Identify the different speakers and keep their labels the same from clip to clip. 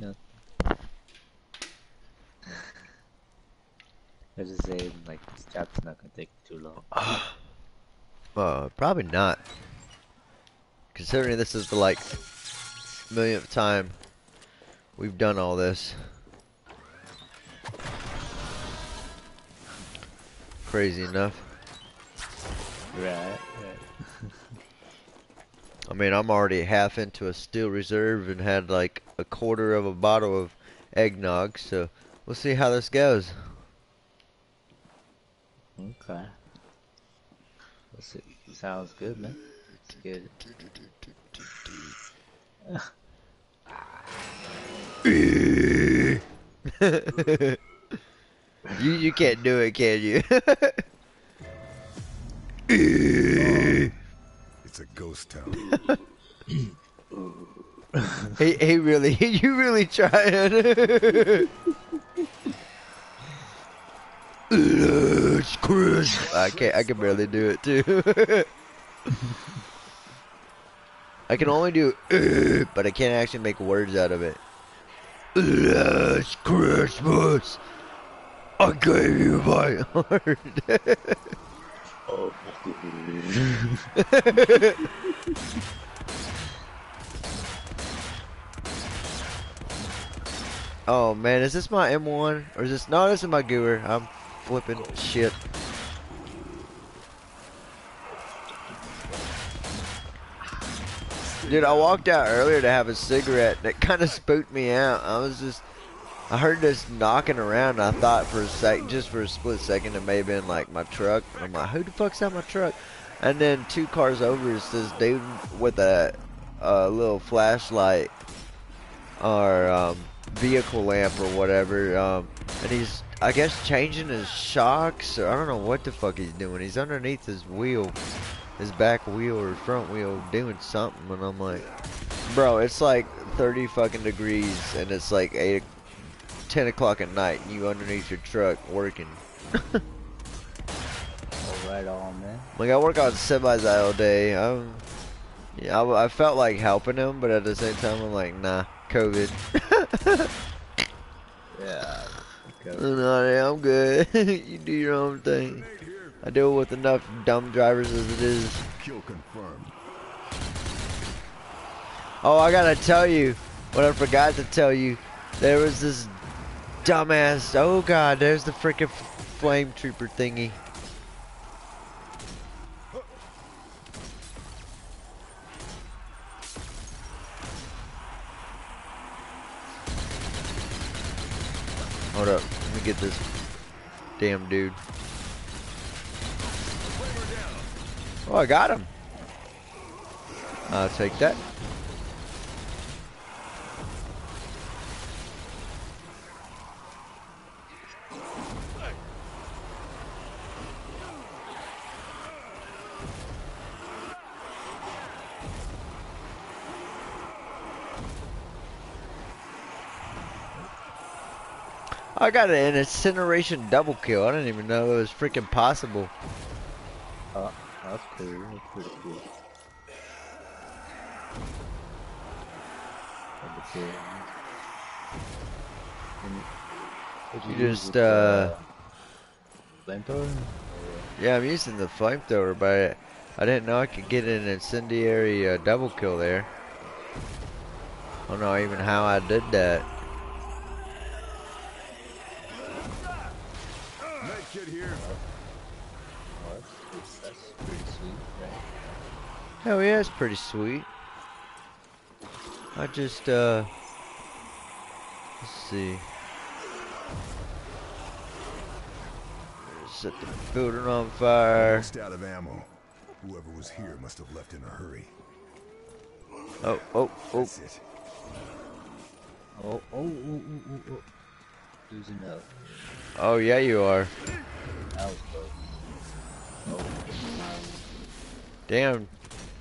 Speaker 1: No. I was just saying, like, this chapter's not gonna take too long.
Speaker 2: Uh, probably not. Considering this is the like millionth time we've done all this. Crazy enough.
Speaker 1: Right, right.
Speaker 2: I mean, I'm already half into a steel reserve and had like a quarter of a bottle of eggnog, so we'll see how this goes.
Speaker 1: Okay. Let's see. Sounds good, man. It's good.
Speaker 2: you you can't do it, can you?
Speaker 3: It's a ghost town.
Speaker 2: he he really you really trying. Let's Chris. I can't. I can barely do it too. I can only do, but I can't actually make words out of it. Last Christmas, I gave you my heart.
Speaker 1: Oh.
Speaker 2: oh man, is this my M1 or is this? No, this is my Gear. I'm flipping shit. Dude, I walked out earlier to have a cigarette. and it kind of spooked me out. I was just, I heard this knocking around. I thought for a sec, just for a split second, it may have been like my truck. I'm like, who the fuck's out my truck? And then two cars over is this dude with a, a little flashlight or um, vehicle lamp or whatever. Um, and he's, I guess, changing his shocks. Or I don't know what the fuck he's doing. He's underneath his wheel his back wheel or front wheel doing something and I'm like bro it's like 30 fucking degrees and it's like 8 10 o'clock at night and you underneath your truck working
Speaker 1: Alright on, man.
Speaker 2: like I work on semis all day I'm yeah I, I felt like helping him but at the same time I'm like nah COVID
Speaker 1: Yeah. Okay.
Speaker 2: no, I'm good you do your own thing I deal with enough dumb drivers as it is
Speaker 3: Kill confirmed.
Speaker 2: Oh, I gotta tell you, what I forgot to tell you, there was this dumbass. Oh god, there's the freaking flame trooper thingy. Hold up, let me get this damn dude. Oh, I got him. I'll take that. I got an incineration double kill. I didn't even know it was freaking possible.
Speaker 1: Oh, that's cool. That's pretty cool. Number two. And
Speaker 2: You just,
Speaker 1: with,
Speaker 2: uh,
Speaker 1: Flamethrower?
Speaker 2: Yeah, I'm using the flamethrower, but I didn't know I could get an incendiary uh, double kill there. I don't know even how I did that.
Speaker 3: Medkit here.
Speaker 1: Oh, that's, that's pretty sweet, right?
Speaker 2: Hell yeah, it's pretty sweet. I just, uh, let's see. Set the building on fire.
Speaker 3: Almost out of ammo. Whoever was here must have left in a hurry.
Speaker 2: Oh, oh, oh.
Speaker 3: That's it.
Speaker 1: Oh, oh, oh, oh, oh, oh. Losing up.
Speaker 2: Oh, yeah, you are.
Speaker 1: That was close. Oh,
Speaker 2: Damn.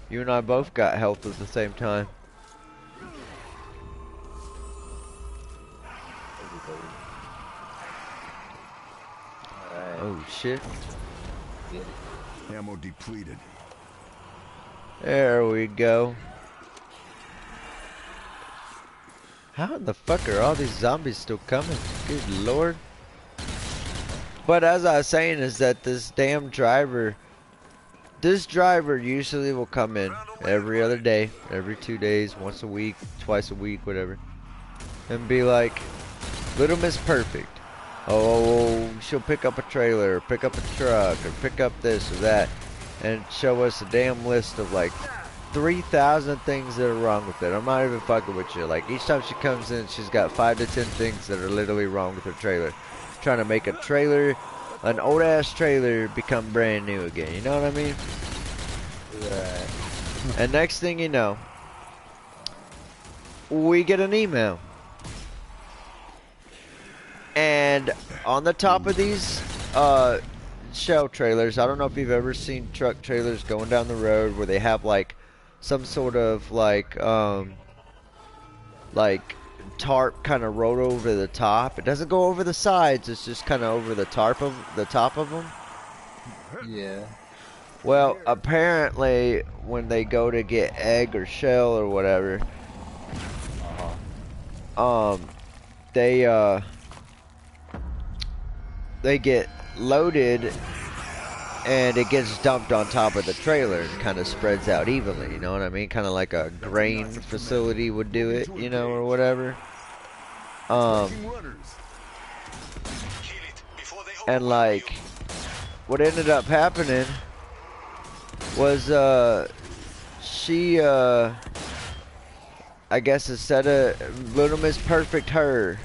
Speaker 2: You and I both got health at the same time.
Speaker 1: everybody.
Speaker 2: Oh, shit.
Speaker 3: Ammo depleted.
Speaker 2: There we go. How in the fuck are all these zombies still coming? Good lord. But as I was saying is that this damn driver, this driver usually will come in every other day, every two days, once a week, twice a week, whatever. And be like, Little Miss Perfect. Oh, oh, oh she'll pick up a trailer, or pick up a truck, or pick up this or that. And show us a damn list of like 3,000 things that are wrong with it. I'm not even fucking with you. Like, each time she comes in, she's got 5 to 10 things that are literally wrong with her trailer. Trying to make a trailer, an old ass trailer, become brand new again. You know what I mean?
Speaker 1: Right.
Speaker 2: And next thing you know, we get an email. And on the top of these uh, shell trailers, I don't know if you've ever seen truck trailers going down the road where they have like some sort of like um, like tarp kind of rolled over the top. It doesn't go over the sides. It's just kind of over the tarp of the top of them.
Speaker 1: Yeah.
Speaker 2: Well, apparently, when they go to get egg or shell or whatever,
Speaker 1: Uh-huh.
Speaker 2: um, they uh, they get loaded, and it gets dumped on top of the trailer and kind of spreads out evenly. You know what I mean? Kind of like a grain facility would do it, you know, or whatever. Um, and like, what ended up happening was uh she uh I guess instead of Little Miss Perfect her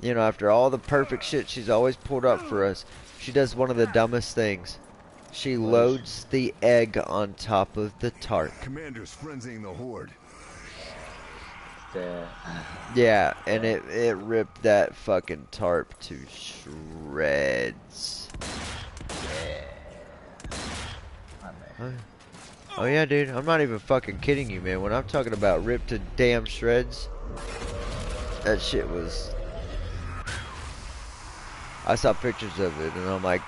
Speaker 2: you know after all the perfect shit she's always pulled up for us she does one of the dumbest things she loads the egg on top of the tarp
Speaker 3: Commanders frenzying the horde.
Speaker 1: Yeah.
Speaker 2: yeah and it it ripped that fucking tarp to shreds
Speaker 1: My man.
Speaker 2: Oh yeah, dude. I'm not even fucking kidding you, man. When I'm talking about ripped to damn shreds, that shit was. I saw pictures of it, and I'm like,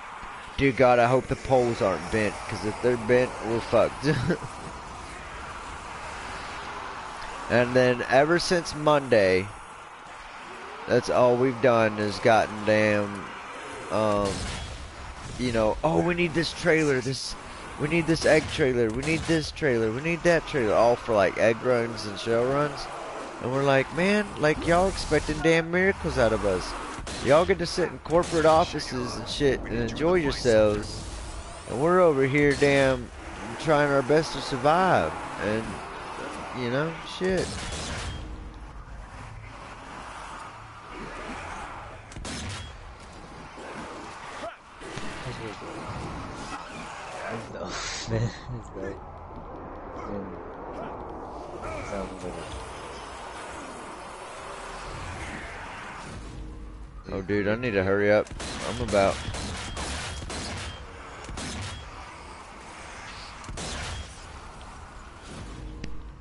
Speaker 2: dear God, I hope the poles aren't bent, because if they're bent, we're fucked. and then ever since Monday, that's all we've done is gotten damn, um, you know, oh, we need this trailer, this we need this egg trailer, we need this trailer, we need that trailer, all for like egg runs and shell runs. And we're like, man, like y'all expecting damn miracles out of us. Y'all get to sit in corporate offices and shit and enjoy yourselves. And we're over here damn trying our best to survive. And, you know, shit.
Speaker 1: Dope, man. It's great. And sounds like
Speaker 2: Oh, dude, I need to hurry up. I'm about.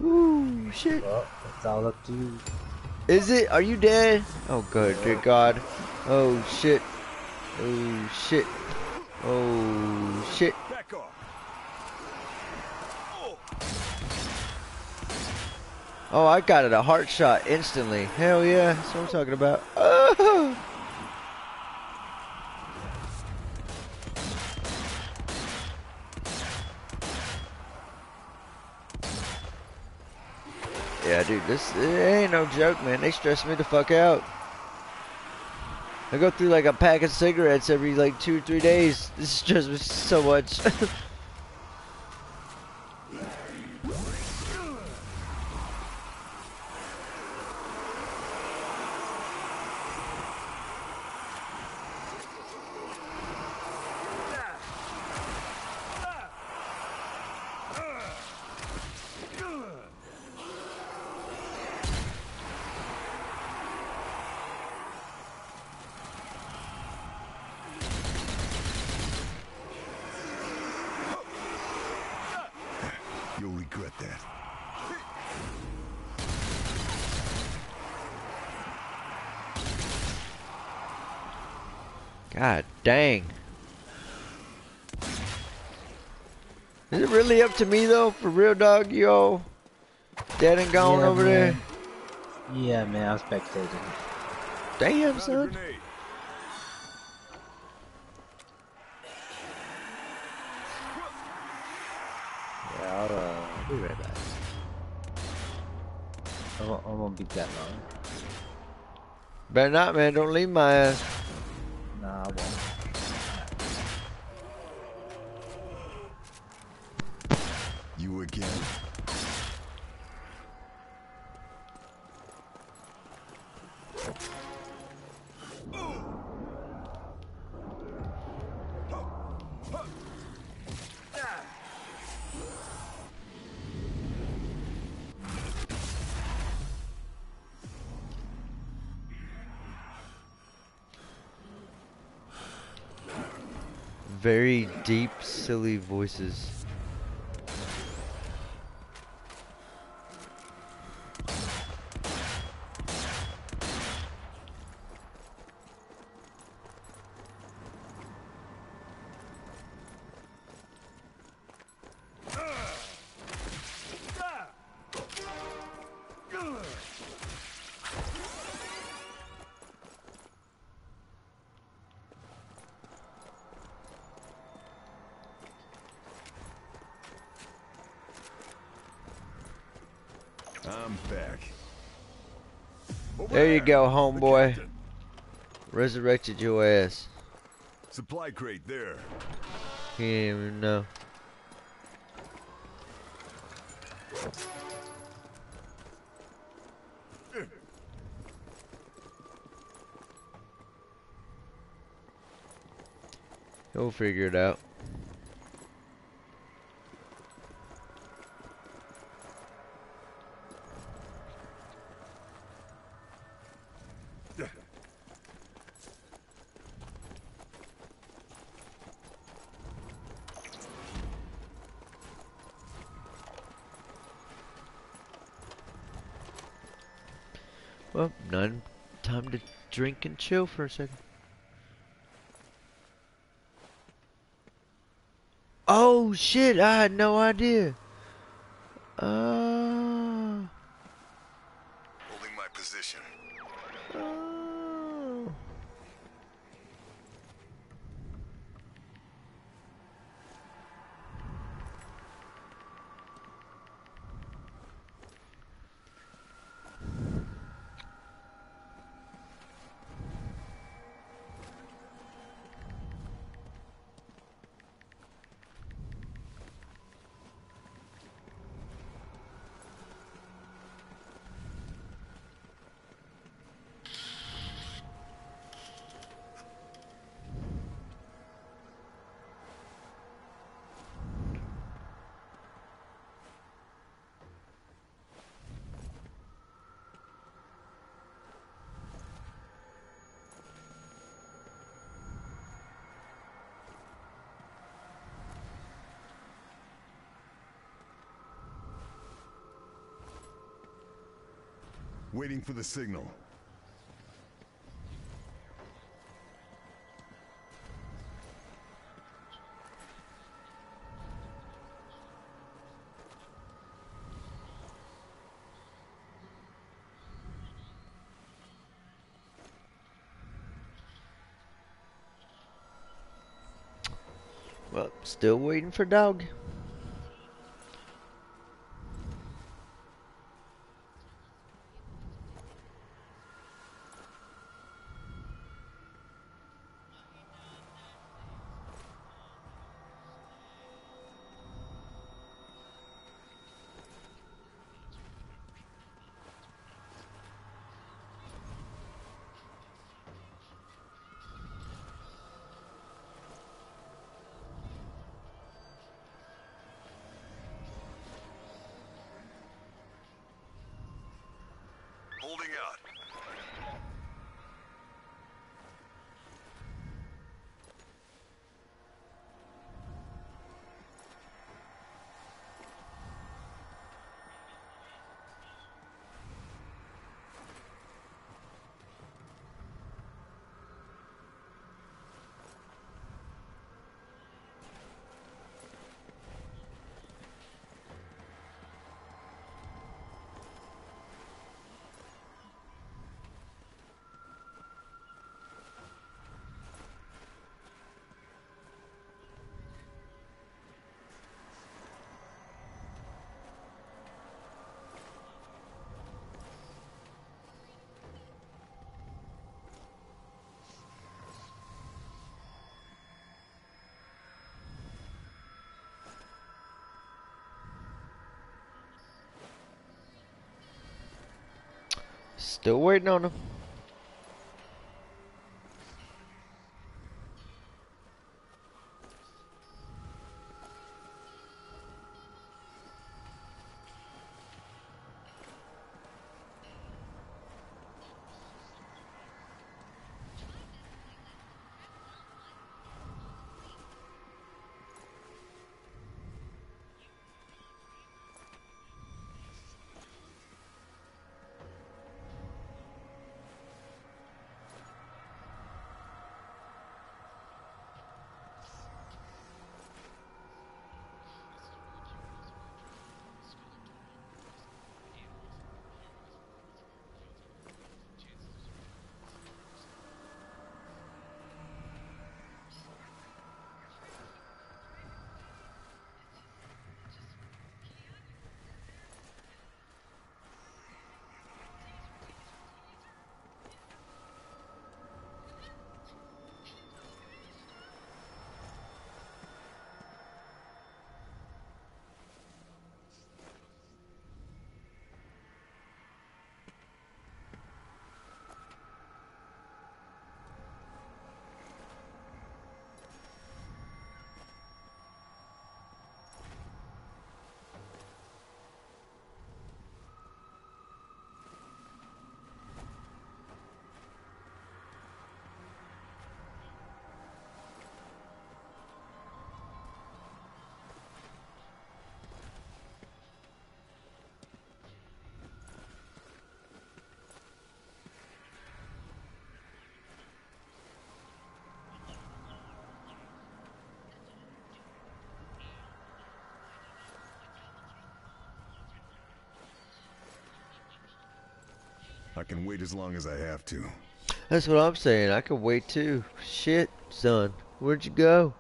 Speaker 2: Ooh, shit.
Speaker 1: well, it's all up to you.
Speaker 2: Is it? Are you dead? Oh, good, dear God. Oh, shit. Oh, shit. Oh, shit.
Speaker 3: Back off.
Speaker 2: Oh, I got it. A heart shot instantly. Hell yeah. That's what I'm talking about. Oh. Yeah, dude, this ain't no joke, man. They stress me the fuck out. I go through like a pack of cigarettes every like two or three days. This stresses me so much.
Speaker 3: You'll regret that.
Speaker 2: God dang. Is it really up to me though? For real dog, yo? Dead and gone
Speaker 1: Yeah,
Speaker 2: over there?
Speaker 1: Yeah, man, I was spectating.
Speaker 2: Damn,
Speaker 3: Found
Speaker 2: son.
Speaker 3: grenade.
Speaker 1: Yeah, I'll, uh, be right back. I won't, I won't be that long.
Speaker 2: Better not, man. Don't leave my ass.
Speaker 1: Nah, I won't.
Speaker 3: You again?
Speaker 2: Very deep, silly voices.
Speaker 3: I'm back. Over
Speaker 2: There you go, homeboy.
Speaker 3: captain.
Speaker 2: Resurrected your ass.
Speaker 3: Supply crate there.
Speaker 2: He didn't even know. He'll figure it out. Well, none. Time to drink and chill for a second. Oh shit! I had no idea. Uh,
Speaker 3: Holding my position.
Speaker 2: oh.
Speaker 3: Waiting for the signal.
Speaker 2: Well, still waiting for Dawg.
Speaker 3: Holding out.
Speaker 2: Still waiting on him.
Speaker 3: I can wait as long as I have to.
Speaker 2: That's what I'm saying. I can wait too. Shit, son. Where'd you go?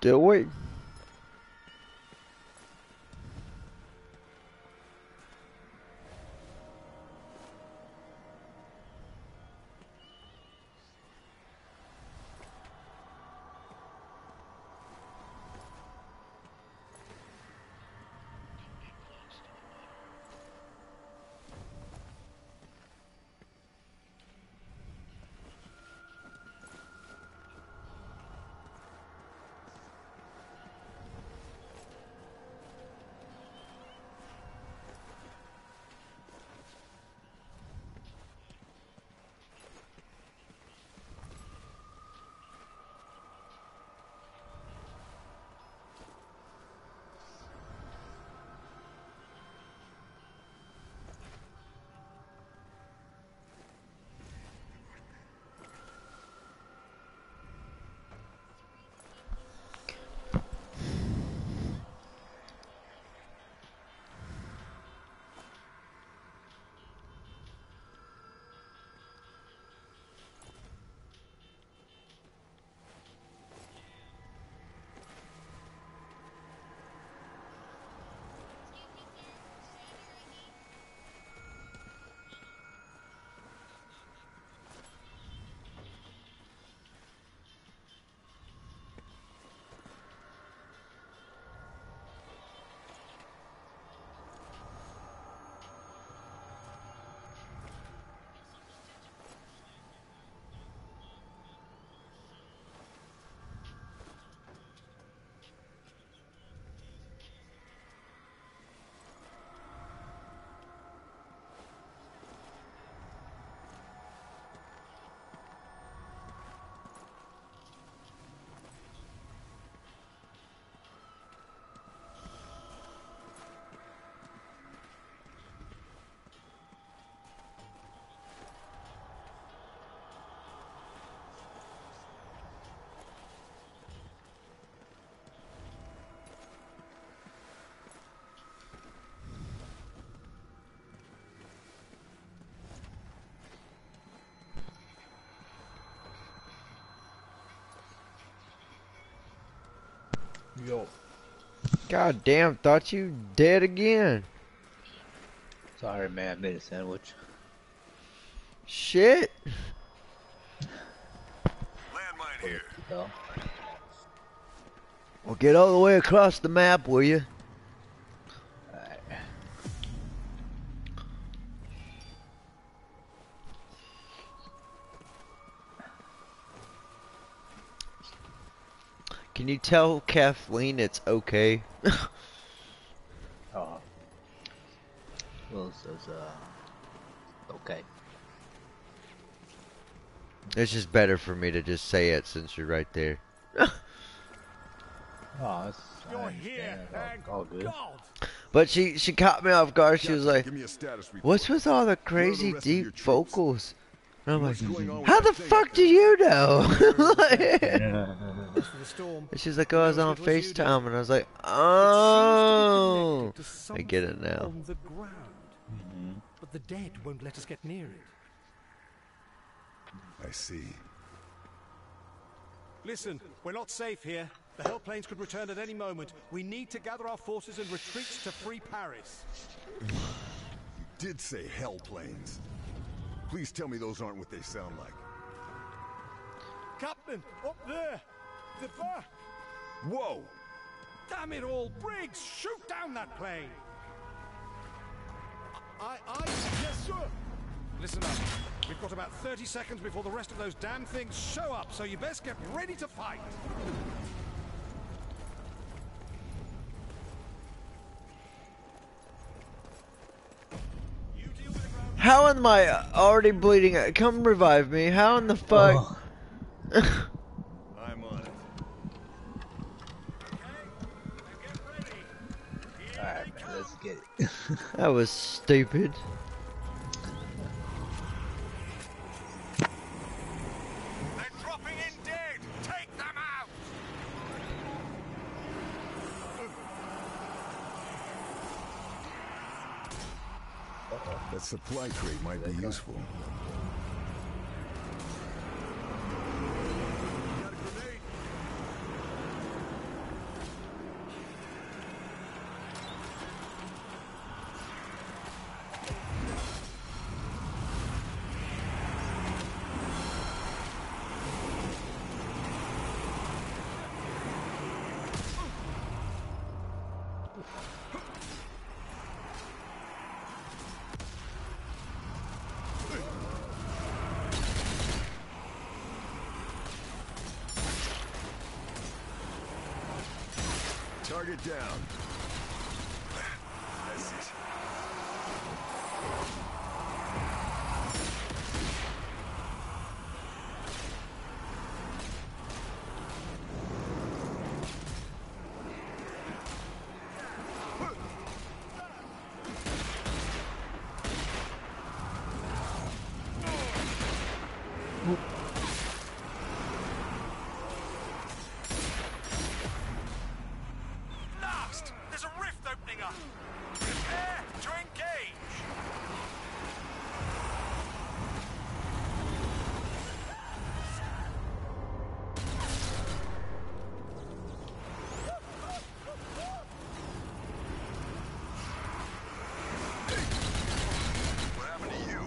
Speaker 2: Still waiting.
Speaker 1: Yo.
Speaker 2: God damn, thought you dead again.
Speaker 1: Sorry, man. I made a sandwich.
Speaker 2: Shit.
Speaker 3: Landmine here.
Speaker 2: Well, get all the way across the map, will you? You tell Kathleen it's okay?
Speaker 1: Oh. Will says, uh, okay.
Speaker 2: It's just better for me to just say it since you're right there.
Speaker 1: Oh, that's,
Speaker 4: You're here, thank
Speaker 1: all, good.
Speaker 4: God.
Speaker 2: But she she caught me off guard. She was like,
Speaker 3: give me a status
Speaker 2: "What's with all the
Speaker 3: Where are the
Speaker 2: crazy
Speaker 3: rest of your
Speaker 2: deep vocals?" And I'm like,
Speaker 3: What's going on with
Speaker 2: "How the fuck do you know?" Like-
Speaker 4: As for the storm,
Speaker 2: and she's like, "Oh, I was on
Speaker 4: Knows it was you,
Speaker 2: FaceTime," and I was like, "Oh."
Speaker 4: to be connected to oh.
Speaker 2: I get it now.
Speaker 4: On the ground. Mm-hmm. But the dead won't let us get near it.
Speaker 3: I see.
Speaker 4: Listen, we're not safe here. The Hell planes could return at any moment. We need to gather our forces and retreat to free Paris.
Speaker 3: You did say hell planes. Please tell me those aren't what they sound like.
Speaker 4: Captain, up there! The back!
Speaker 3: Whoa!
Speaker 4: Damn it all! Briggs, shoot down that plane! I, I, yes, sir! Listen up. We've got about 30 seconds before the rest of those damn things show up, so you best get ready to fight. You deal with the ground.
Speaker 2: How am I already bleeding? Come revive me. How in the fuck?
Speaker 1: Oh, get it.
Speaker 2: that was stupid.
Speaker 4: They're dropping in dead! Take them out!
Speaker 3: That supply crate might be useful. Target down. That's it.
Speaker 4: Blast! There's a rift opening up! Prepare to engage!
Speaker 3: What happened to you?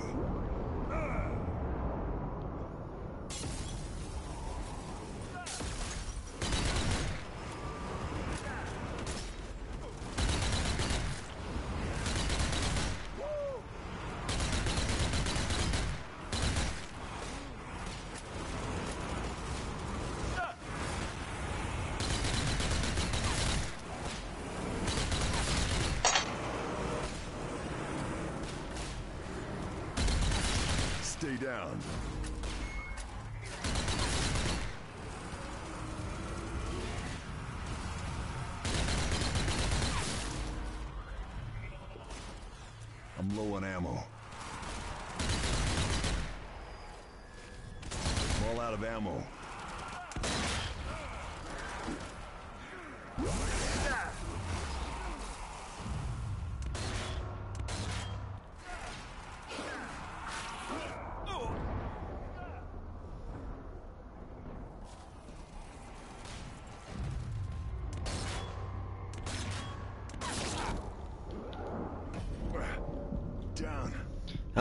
Speaker 3: Stay down. I'm low on ammo. I'm all out of ammo.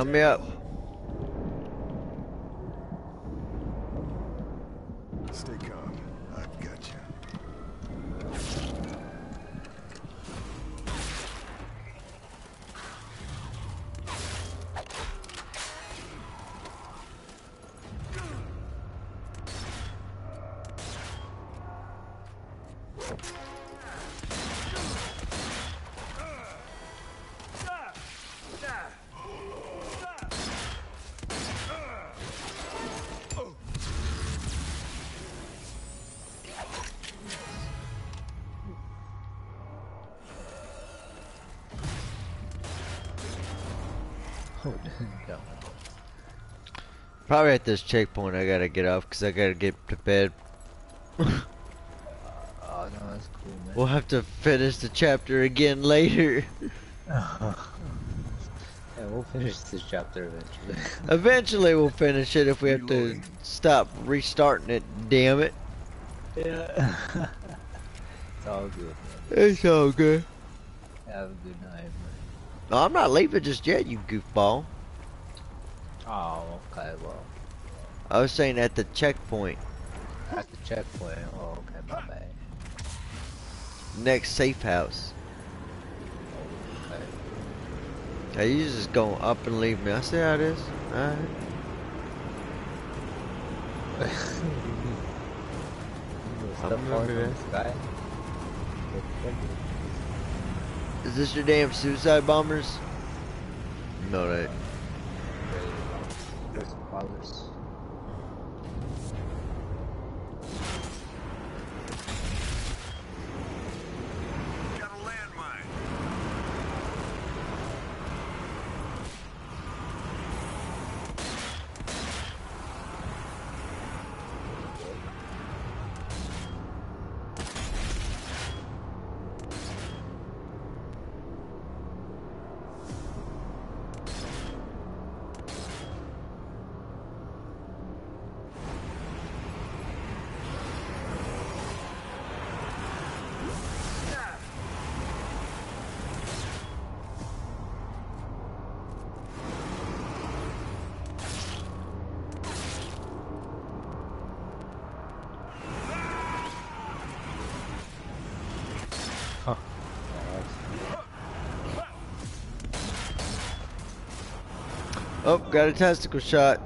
Speaker 2: Help me up. Probably at this checkpoint I gotta get off because I gotta get to bed.
Speaker 1: Oh, no, that's cool, man.
Speaker 2: We'll have to finish the chapter again later.
Speaker 1: yeah, we'll finish this chapter eventually.
Speaker 2: Eventually we'll finish it if we have to stop restarting it, damn it.
Speaker 1: yeah. it's all good, man.
Speaker 2: It's all good.
Speaker 1: Have a good night, man.
Speaker 2: No, I'm not leaving just yet, you goofball.
Speaker 1: Oh, okay, well.
Speaker 2: I was saying at the checkpoint.
Speaker 1: At the checkpoint. Oh, okay, my bad.
Speaker 2: Next safe house.
Speaker 1: Okay.
Speaker 2: Hey, you just going up and leave me. I see how it is. Alright.
Speaker 1: Stuff
Speaker 2: remember
Speaker 1: falling from
Speaker 2: that.
Speaker 1: the sky.
Speaker 2: Is this your damn suicide bombers? No, that.
Speaker 1: There's
Speaker 2: Oh, got a testicle shot.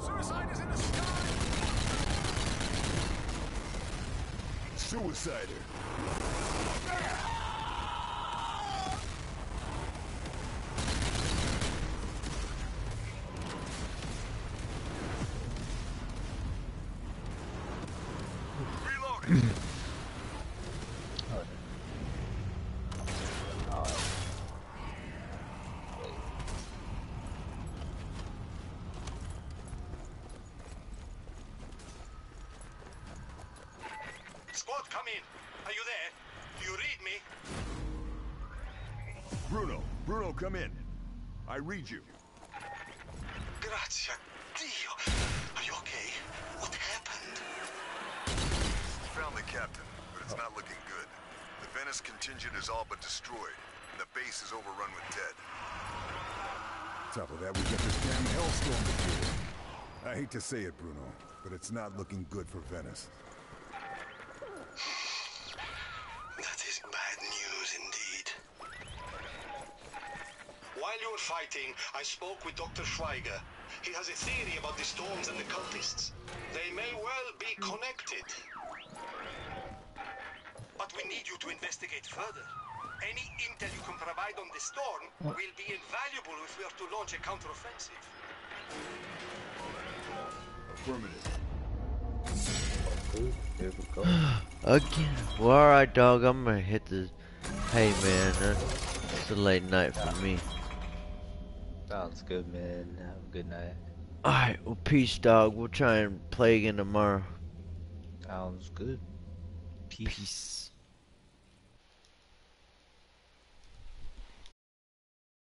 Speaker 4: Suicide is in the sky!
Speaker 3: Suicider.
Speaker 5: Read
Speaker 3: you.
Speaker 5: Grazie Dio. Are you okay? What happened?
Speaker 3: Found the captain, but it's not looking good. The Venice contingent is all but destroyed, and the base is overrun with dead. Top of that, we got this damn hellstorm to deal with. I hate to say it, Bruno, but it's not looking good for Venice.
Speaker 5: Fighting, I spoke with Dr. Schweiger. He has a theory about the storms and the cultists. They may well be connected. But we need you to investigate further. Any intel you can provide on the storm will be invaluable if we are to launch a counteroffensive.
Speaker 3: Affirmative.
Speaker 1: Ooh, Here we go.
Speaker 2: Again. Well, alright, Dawg. I'm gonna hit the. Hey, man. It's a late night for me.
Speaker 1: Sounds good, man. Have a good night.
Speaker 2: Alright, well, peace, Dawg. We'll try and play again tomorrow.
Speaker 1: Sounds good. Peace.
Speaker 2: Peace.